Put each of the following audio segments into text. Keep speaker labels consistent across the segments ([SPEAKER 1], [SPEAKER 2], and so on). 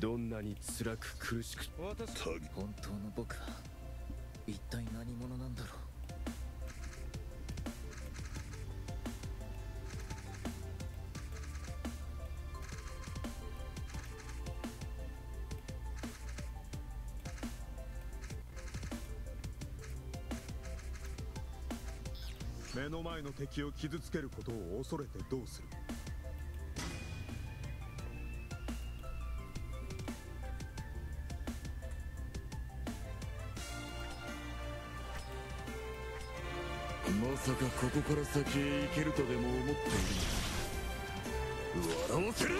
[SPEAKER 1] どんなに辛く苦しく
[SPEAKER 2] 私
[SPEAKER 3] 本当の僕は一体何者なんだろう。
[SPEAKER 4] 目の前の敵を傷つけることを恐れてどうする？
[SPEAKER 1] まさかここから先へ行けるとでも思っている笑わせる！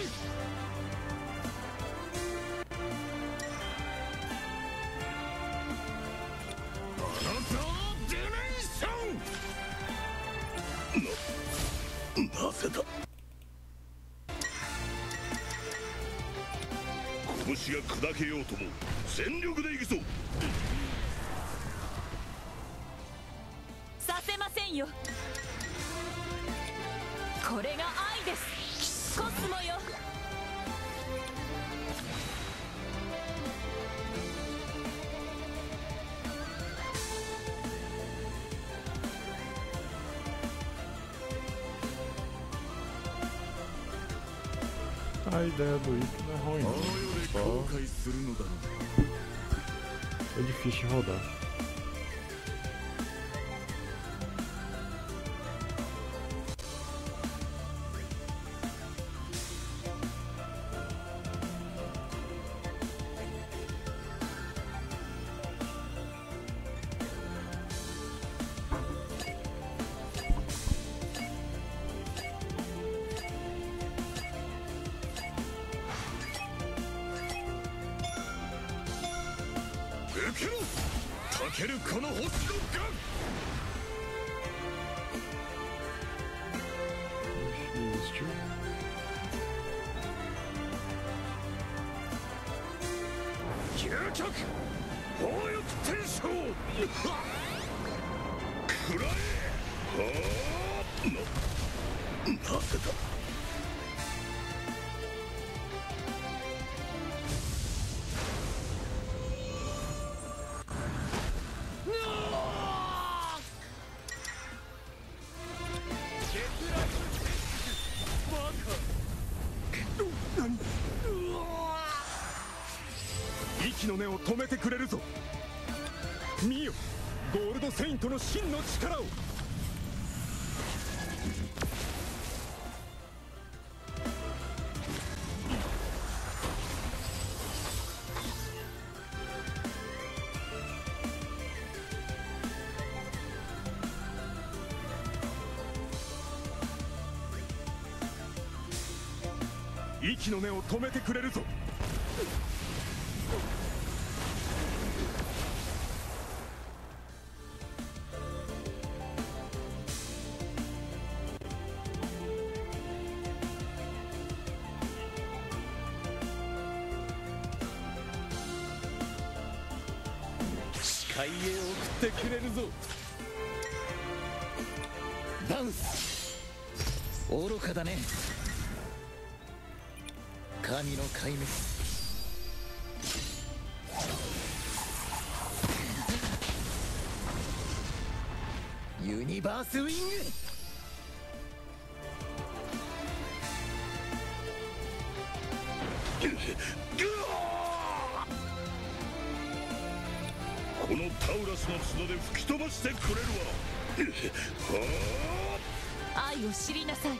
[SPEAKER 1] アナザーディメンション！
[SPEAKER 3] なぜだ？
[SPEAKER 5] 拳が砕けようとも全力で行くぞ！
[SPEAKER 6] んよこれが愛ですコスモよ
[SPEAKER 7] あ A ideia do Ip não é ruim, Só
[SPEAKER 1] 後悔するのだろう
[SPEAKER 7] é difícil rodar.
[SPEAKER 1] 受けろたけるこの星のガン究極暴力
[SPEAKER 5] 転生
[SPEAKER 4] 息の根を止めてくれるぞ。見よゴールドセイントの真の力を。息の根を止めてくれるぞ。
[SPEAKER 3] 海へ送ってくれるぞ。ダンス。愚かだね。神の壊滅。ユニバースウィング。
[SPEAKER 5] スの角で吹き飛ばしてくれるわ。は
[SPEAKER 6] 愛を知りなさい。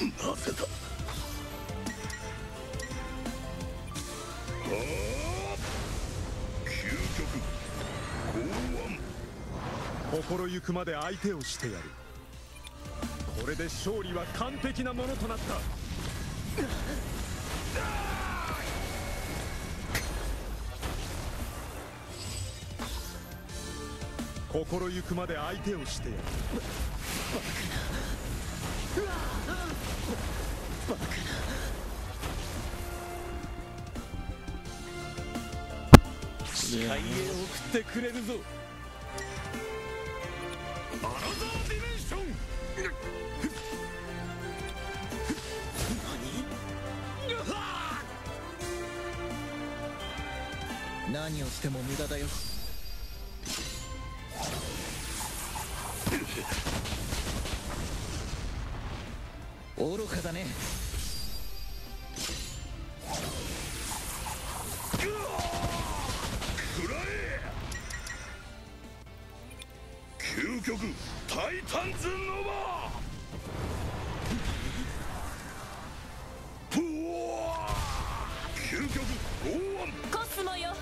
[SPEAKER 5] あなぜだ？
[SPEAKER 4] 心ゆくまで相手をしてやる。これで勝利は完璧なものとなった。心ゆくまで相手をしてやる。
[SPEAKER 3] 視界へ送ってくれるぞ。
[SPEAKER 1] ディメンション。
[SPEAKER 3] 何をしても無駄だよ。愚かだね。
[SPEAKER 5] 究極タイタンズノバふわー。究極
[SPEAKER 6] コスモよ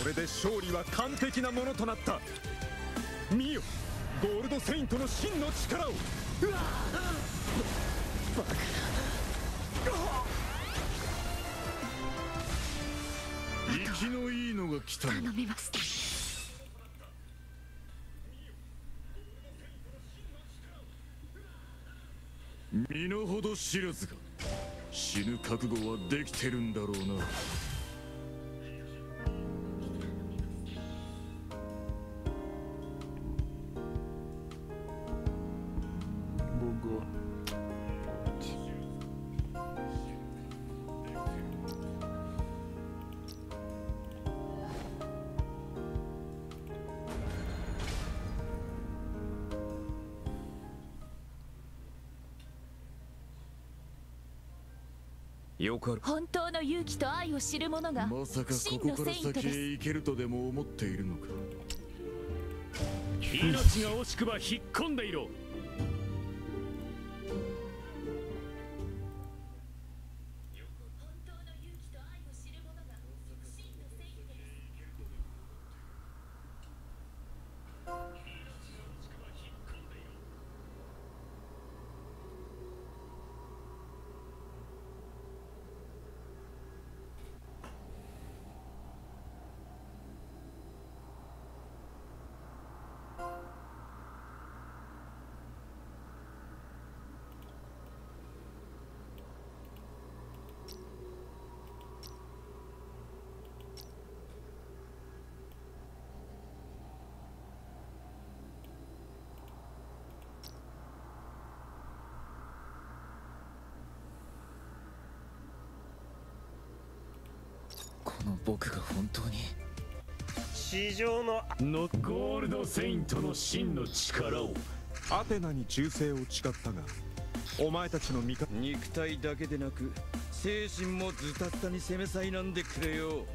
[SPEAKER 4] これで勝利は完璧なものとなった。見よゴールドセイントの真の力を。
[SPEAKER 1] 生きのいいのが来たな
[SPEAKER 6] 頼みます。
[SPEAKER 1] 身の程知らずが死ぬ覚悟はできてるんだろうな
[SPEAKER 3] よかろ
[SPEAKER 6] 本当の勇気と愛を知る者が
[SPEAKER 1] まさかこ
[SPEAKER 6] 真の
[SPEAKER 1] こから先へ行けるとでも思っているのか。
[SPEAKER 4] 命が惜しくば引っ込んでいろ
[SPEAKER 3] 僕が本当に。
[SPEAKER 2] 地上の
[SPEAKER 4] のゴールドセイントの真の力をアテナに忠誠を誓ったがお前たちの味方。
[SPEAKER 3] 肉体だけでなく精神もズタズタに攻めさいなんでくれよ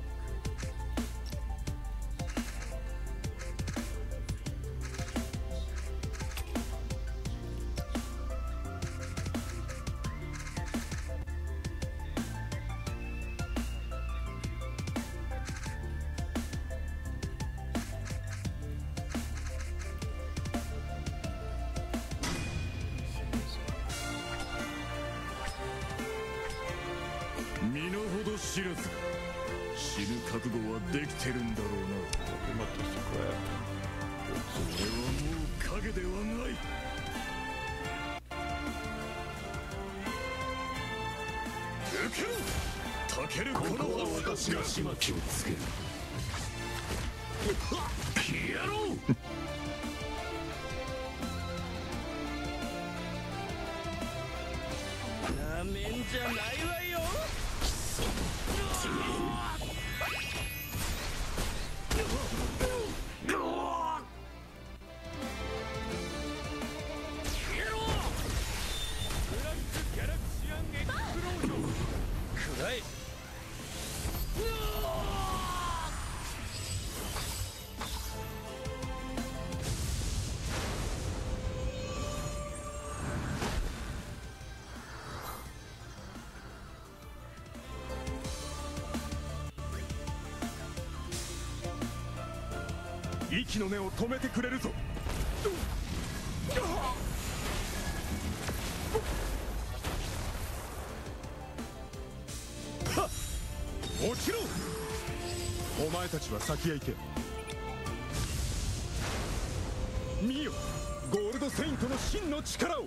[SPEAKER 1] 知らずが死ぬ覚悟はできてるんだろうな
[SPEAKER 7] Motocicleta.
[SPEAKER 1] 俺はもう影ではない受けろタケルこの星
[SPEAKER 4] 私が始末をつける
[SPEAKER 1] やろ
[SPEAKER 2] なめんじゃないわよく
[SPEAKER 4] の根を止めてくれるぞ。落ちろお前たちは先へ行け。
[SPEAKER 6] 見よ。ゴールドセイントの真の力を。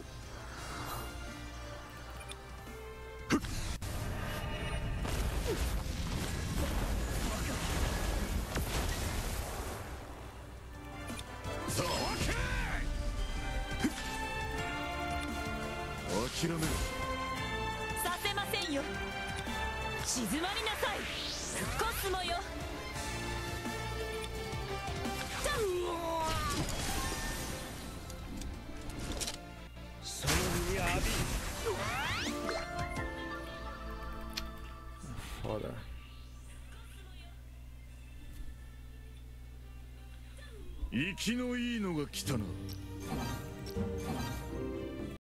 [SPEAKER 1] 生きのいいのが来たな。